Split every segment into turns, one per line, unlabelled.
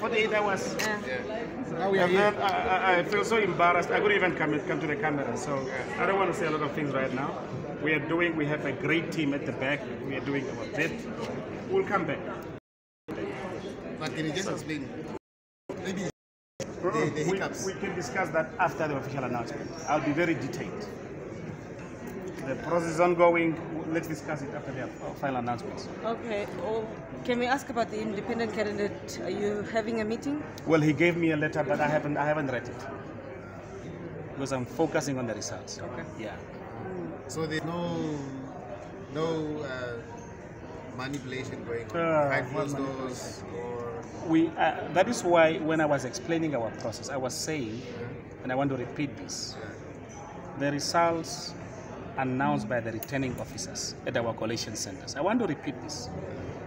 48 hours.
Now we are
then I, I, I feel so embarrassed. I couldn't even come, come to the camera, so I don't want to say a lot of things right now. We are doing, we have a great team at the back. We are doing our best. We'll come back.
But can you just explain? Maybe the, the
we, we can discuss that after the official announcement. I'll be very detailed. The process is ongoing. Let's discuss it after the final announcements.
Okay. Oh, can we ask about the independent candidate? Are you having a meeting?
Well, he gave me a letter, but I haven't, I haven't read it because I'm focusing on the results.
Okay.
Yeah.
So there's no no uh, manipulation going on
Uh,
behind
what
closed doors or
We, uh, that is why when I was explaining our process, I was saying, and I want to repeat this, the results announced by the returning officers at our collation centers. I want to repeat this.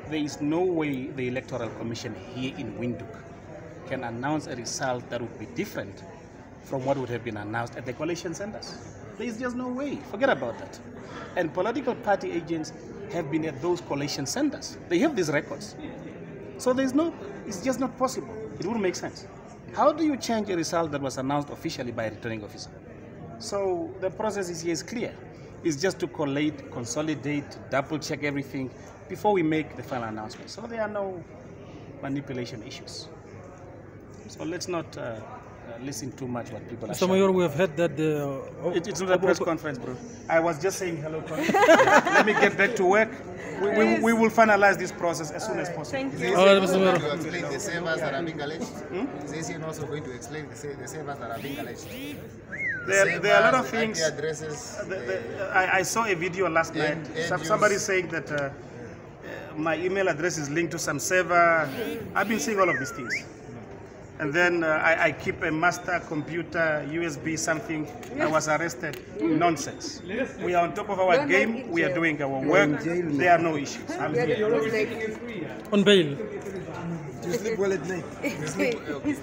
There is no way the Electoral Commission here in Windhoek can announce a result that would be different from what would have been announced at the collation centers. There is just no way. Forget about that. And political party agents have been at those collation centers. They have these records. So there's no, it's just not possible. It wouldn't make sense. How do you change a result that was announced officially by a returning officer? So the process is here is clear. It's just to collate, consolidate, double check everything before we make the final announcement. So there are no manipulation issues. So let's not uh, uh, listen too much what people are
Mr. Mayor, we have heard that the uh,
It, it's not a press conference, bro. I was just saying hello. Let me get back to work. We, we, we will finalize this process as soon as possible.
Thank you.
he
All right,
also
Mr.
going to explain the servers that are being alleged? Is he also going to explain the, the servers that are being alleged?
There, there are a lot of things.
IP addresses.
The- the- I, I saw a video last night.
And- and
Some,
use-
somebody saying that uh, uh, my email address is linked to some server. I've been seeing all of these things. And then uh, I, I keep a master computer, USB, something. I was arrested. Nonsense. We are on top of our game. We are doing our work. There are no issues. I'm here.
on bail.
You sleep well at night.